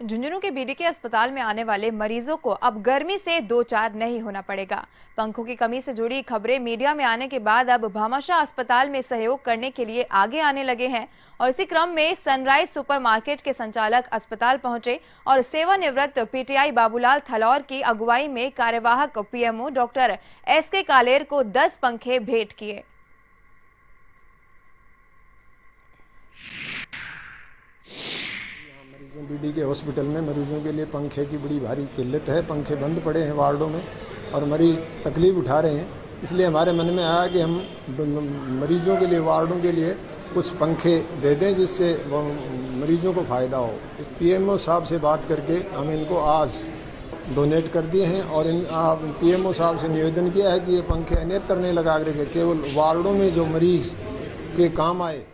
झुंझुनू के बीडीके अस्पताल में आने वाले मरीजों को अब गर्मी से दो चार नहीं होना पड़ेगा। पंखों की कमी से जुड़ी खबरें मीडिया में आने के बाद अब भामाशाह अस्पताल में सहयोग करने के लिए आगे आने लगे हैं और इसी क्रम में सनराइज सुपरमार्केट के संचालक अस्पताल पहुँचे और सेवानिवृत्त पीटीआई बाबूलाल थलौर की अगुवाई में कार्यवाहक पीएमओ डॉक्टर एस के कालेर को दस पंखे भेंट किए। बीडी के हॉस्पिटल में मरीजों के लिए पंखे की बड़ी भारी किल्लत है। पंखे बंद पड़े हैं वार्डों में और मरीज़ तकलीफ़ उठा रहे हैं। इसलिए हमारे मन में आया कि हम मरीजों के लिए, वार्डों के लिए कुछ पंखे दे दें जिससे मरीजों को फ़ायदा हो। पीएमओ साहब से बात करके हम इनको आज डोनेट कर दिए हैं और इन पीएमओ साहब से निवेदन किया है कि ये पंखे अन्यत्र नहीं लगा करके, केवल वार्डों में जो मरीज़ के काम आए